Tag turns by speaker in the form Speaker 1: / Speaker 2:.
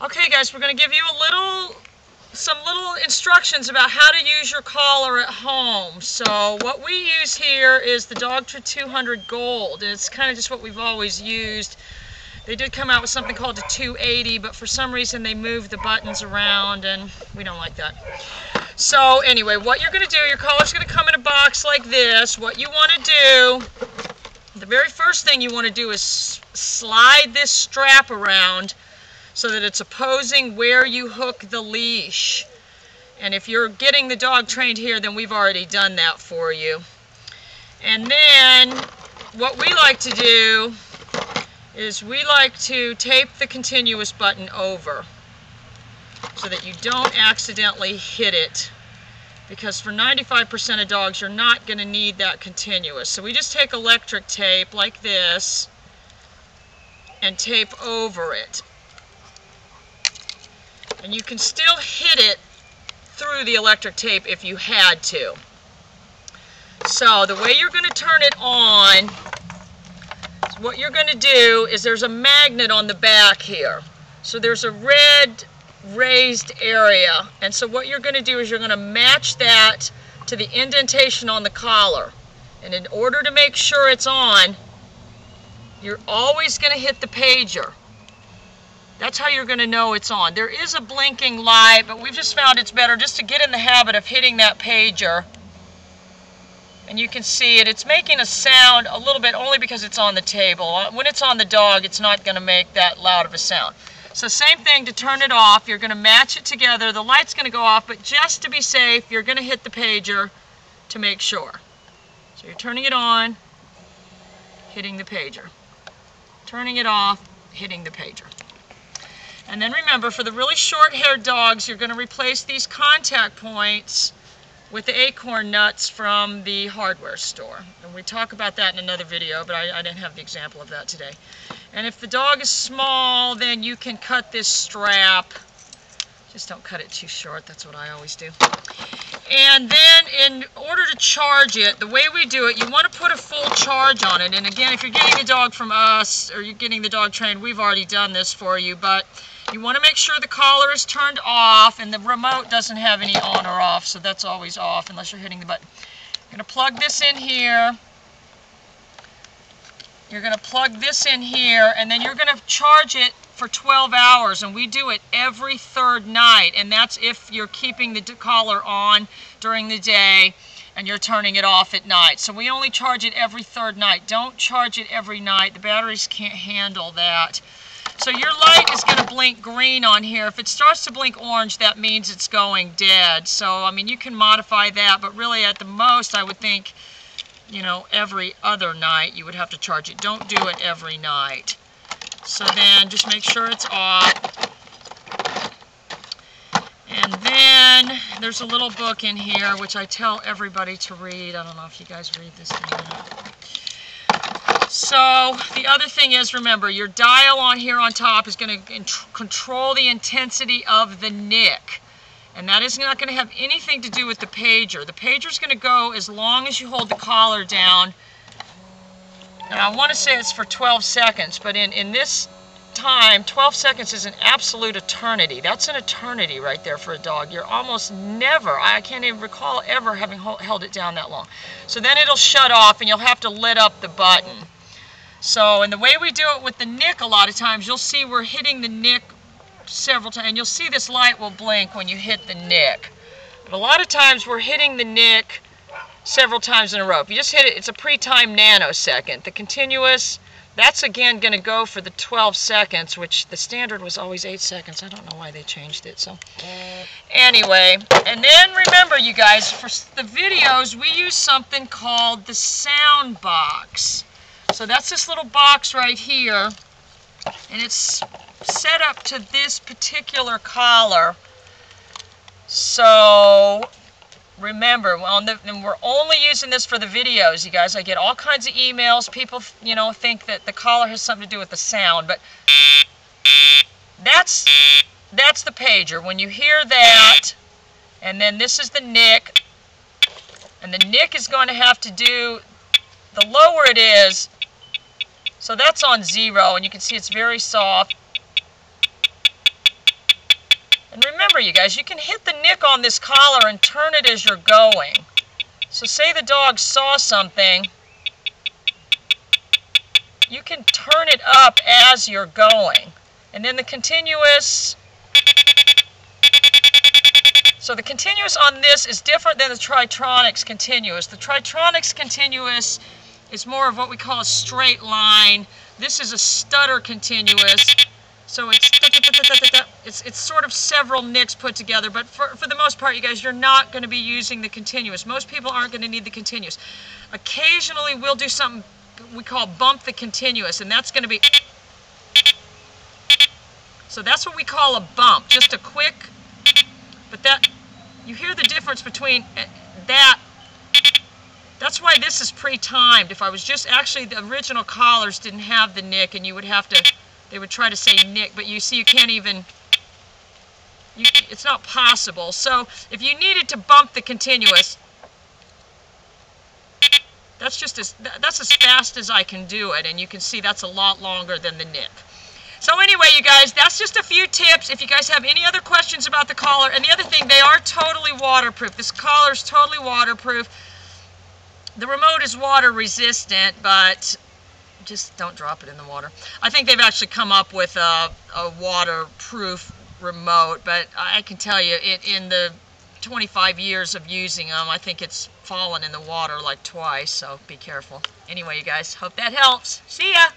Speaker 1: Okay guys, we're going to give you a little, some little instructions about how to use your collar at home. So what we use here is the Dogtra 200 Gold. It's kind of just what we've always used. They did come out with something called the 280, but for some reason they moved the buttons around and we don't like that. So anyway, what you're going to do, your collar's going to come in a box like this. What you want to do, the very first thing you want to do is slide this strap around so that it's opposing where you hook the leash. And if you're getting the dog trained here, then we've already done that for you. And then what we like to do is we like to tape the continuous button over so that you don't accidentally hit it because for 95% of dogs you're not going to need that continuous. So we just take electric tape like this and tape over it and you can still hit it through the electric tape if you had to. So the way you're going to turn it on, what you're going to do is there's a magnet on the back here. So there's a red raised area. And so what you're going to do is you're going to match that to the indentation on the collar. And in order to make sure it's on, you're always going to hit the pager. That's how you're going to know it's on. There is a blinking light, but we've just found it's better just to get in the habit of hitting that pager. And you can see it. It's making a sound a little bit only because it's on the table. Uh, when it's on the dog, it's not going to make that loud of a sound. So same thing to turn it off. You're going to match it together. The light's going to go off, but just to be safe, you're going to hit the pager to make sure. So you're turning it on, hitting the pager. Turning it off, hitting the pager. And then remember, for the really short-haired dogs, you're going to replace these contact points with the acorn nuts from the hardware store. And we talk about that in another video, but I, I, didn't have the example of that today. And if the dog is small, then you can cut this strap. Just don't cut it too short, that's what I always do. And then in order to charge it, the way we do it, you want to put a full charge on it. And again, if you're getting a dog from us, or you're getting the dog trained, we've already done this for you, but you want to make sure the collar is turned off and the remote doesn't have any on or off, so that's always off unless you're hitting the button. You're going to plug this in here. You're going to plug this in here, and then you're going to charge it for 12 hours, and we do it every third night, and that's if you're keeping the collar on during the day and you're turning it off at night. So we only charge it every third night. Don't charge it every night. The batteries can't handle that. So your light is going to blink green on here. If it starts to blink orange, that means it's going dead. So, I mean, you can modify that, but really at the most, I would think, you know, every other night you would have to charge it. Don't do it every night. So then just make sure it's off. And then there's a little book in here, which I tell everybody to read. I don't know if you guys read this so the other thing is, remember, your dial on here on top is going to control the intensity of the nick. And that is not going to have anything to do with the pager. The pager is going to go as long as you hold the collar down. And I want to say it's for 12 seconds, but in, in this time, 12 seconds is an absolute eternity. That's an eternity right there for a dog. You're almost never, I can't even recall ever having held it down that long. So then it'll shut off and you'll have to lit up the button. So, and the way we do it with the nick a lot of times, you'll see we're hitting the nick several times, and you'll see this light will blink when you hit the nick. But a lot of times we're hitting the nick several times in a row. If you just hit it, it's a pre-timed nanosecond. The continuous, that's again going to go for the 12 seconds, which the standard was always 8 seconds. I don't know why they changed it. So anyway, and then remember you guys, for the videos, we use something called the sound box. So that's this little box right here. And it's set up to this particular collar. So remember, on the, and we're only using this for the videos, you guys. I get all kinds of emails. People, you know, think that the collar has something to do with the sound, but that's that's the pager. When you hear that, and then this is the nick, and the nick is going to have to do, the lower it is, so that's on zero, and you can see it's very soft. Remember, you guys, you can hit the nick on this collar and turn it as you're going. So say the dog saw something, you can turn it up as you're going. And then the continuous, so the continuous on this is different than the Tritronics continuous. The Tritronics continuous is more of what we call a straight line. This is a stutter continuous. So it's, it's, it's sort of several nicks put together, but for, for the most part, you guys, you're not going to be using the continuous. Most people aren't going to need the continuous. Occasionally, we'll do something we call bump the continuous, and that's going to be... So that's what we call a bump, just a quick, but that, you hear the difference between eh, that, that's why this is pre-timed. If I was just, actually the original collars didn't have the nick, and you would have to, they would try to say nick, but you see you can't even, you, it's not possible. So if you needed to bump the continuous, that's just as, that's as fast as I can do it, and you can see that's a lot longer than the nick. So anyway, you guys, that's just a few tips. If you guys have any other questions about the collar, and the other thing, they are totally waterproof. This collar is totally waterproof. The remote is water resistant, but just don't drop it in the water. I think they've actually come up with a, a waterproof remote, but I can tell you, it in the 25 years of using them, I think it's fallen in the water like twice, so be careful. Anyway, you guys, hope that helps. See ya!